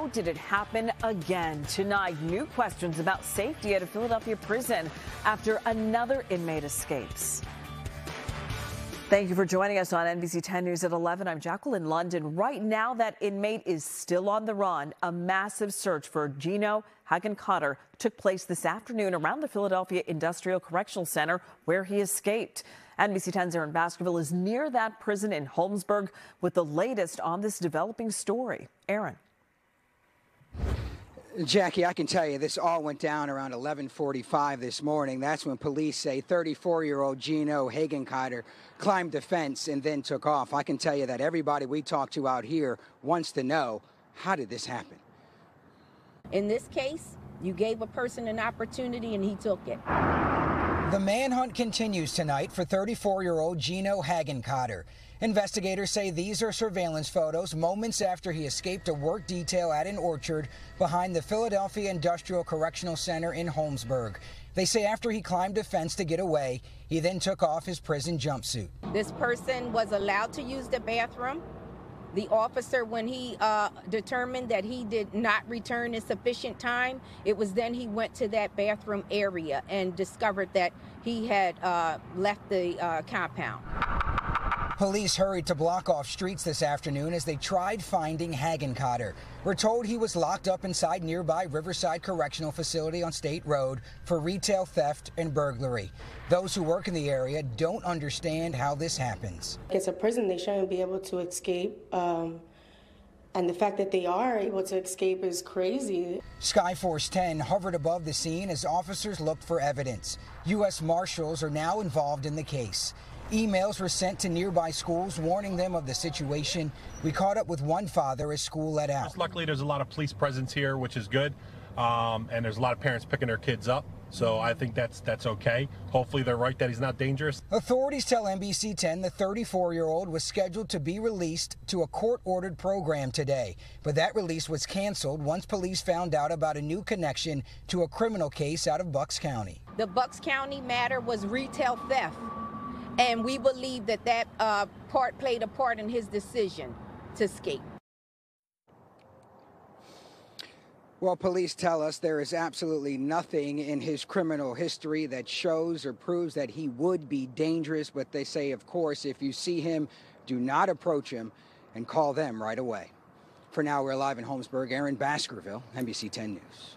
How did it happen again? Tonight, new questions about safety at a Philadelphia prison after another inmate escapes. Thank you for joining us on NBC 10 News at 11. I'm Jacqueline London. Right now, that inmate is still on the run. A massive search for Gino Hagenkotter took place this afternoon around the Philadelphia Industrial Correctional Center where he escaped. NBC 10's Aaron Baskerville is near that prison in Holmesburg with the latest on this developing story. Aaron. Jackie, I can tell you this all went down around 11:45 this morning. That's when police say 34-year-old Gino Hagenkotter climbed the fence and then took off. I can tell you that everybody we talk to out here wants to know how did this happen. In this case, you gave a person an opportunity and he took it. The manhunt continues tonight for 34-year-old Gino Hagenkotter. Investigators say these are surveillance photos moments after he escaped a work detail at an orchard behind the Philadelphia Industrial Correctional Center in Holmesburg. They say after he climbed a fence to get away, he then took off his prison jumpsuit. This person was allowed to use the bathroom. The officer, when he uh, determined that he did not return in sufficient time, it was then he went to that bathroom area and discovered that he had uh, left the uh, compound. Police hurried to block off streets this afternoon as they tried finding Hagenkotter. We're told he was locked up inside nearby Riverside Correctional Facility on State Road for retail theft and burglary. Those who work in the area don't understand how this happens. It's a prison. They shouldn't be able to escape. Um, and the fact that they are able to escape is crazy. Skyforce 10 hovered above the scene as officers looked for evidence. U.S. Marshals are now involved in the case. Emails were sent to nearby schools warning them of the situation. We caught up with one father as school let out. Luckily, there's a lot of police presence here, which is good. Um, and there's a lot of parents picking their kids up. So I think that's that's okay. Hopefully they're right that he's not dangerous. Authorities tell NBC 10 the 34-year-old was scheduled to be released to a court-ordered program today, but that release was canceled once police found out about a new connection to a criminal case out of Bucks County. The Bucks County matter was retail theft. And we believe that that uh, part played a part in his decision to escape. Well, police tell us there is absolutely nothing in his criminal history that shows or proves that he would be dangerous. But they say, of course, if you see him, do not approach him and call them right away. For now, we're live in Holmesburg. Aaron Baskerville, NBC 10 News.